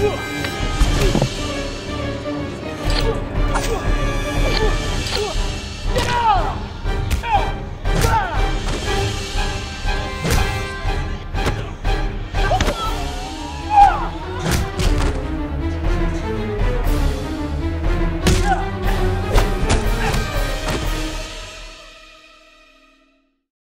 Whoa!